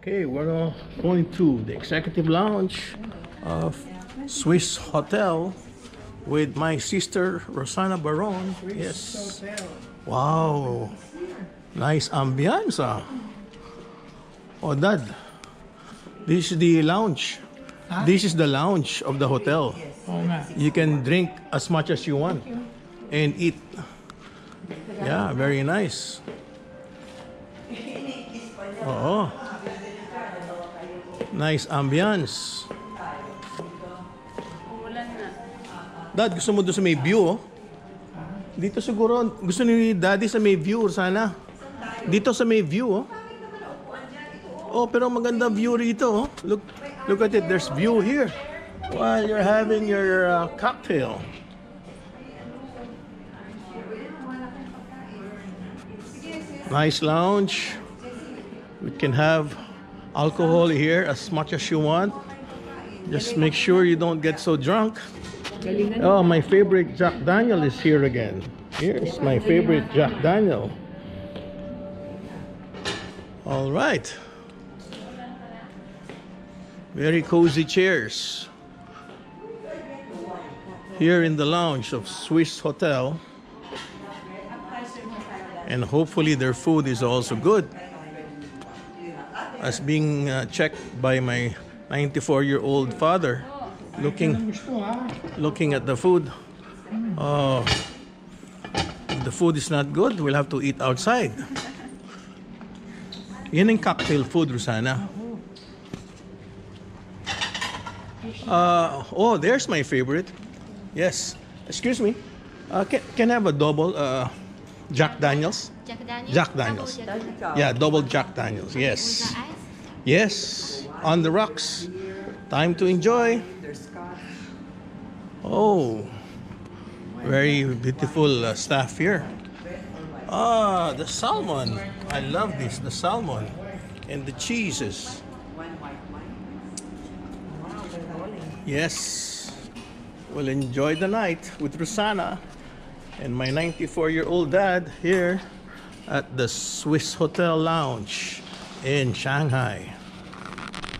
Okay, we're going to the executive lounge of Swiss Hotel with my sister Rosana Baron. Yes. Wow. Nice ambiance. Ah. Oh, Dad. This is the lounge. This is the lounge of the hotel. You can drink as much as you want and eat. Yeah, very nice. Oo. Nice ambiance. Dad, gusto mo doon sa may view, oh? Dito siguro, gusto ni Daddy sa may view, sana. Dito sa may view, oh. Oh, pero maganda view rito, oh. Look, look at it. There's view here. While you're having your uh, cocktail. Nice lounge. We can have alcohol here as much as you want. Just make sure you don't get so drunk. Oh, my favorite Jack Daniel is here again. Here's my favorite Jack Daniel. All right. Very cozy chairs. Here in the lounge of Swiss Hotel. And hopefully their food is also good. As being uh, checked by my 94 year old father looking looking at the food. Oh, if the food is not good, we'll have to eat outside. Yan ang cocktail food, Rosana. Uh, oh, there's my favorite. Yes. Excuse me. Uh, can, can I have a double uh, Jack Daniels? Jack Daniels. Jack Daniels. Yeah, double Jack Daniels. Yes. Yes. On the rocks. Time to enjoy. Oh, very beautiful uh, staff here. Ah, the salmon. I love this. The salmon and the cheeses. Yes. We'll enjoy the night with Rosanna and my 94 year old dad here at the Swiss Hotel Lounge in Shanghai.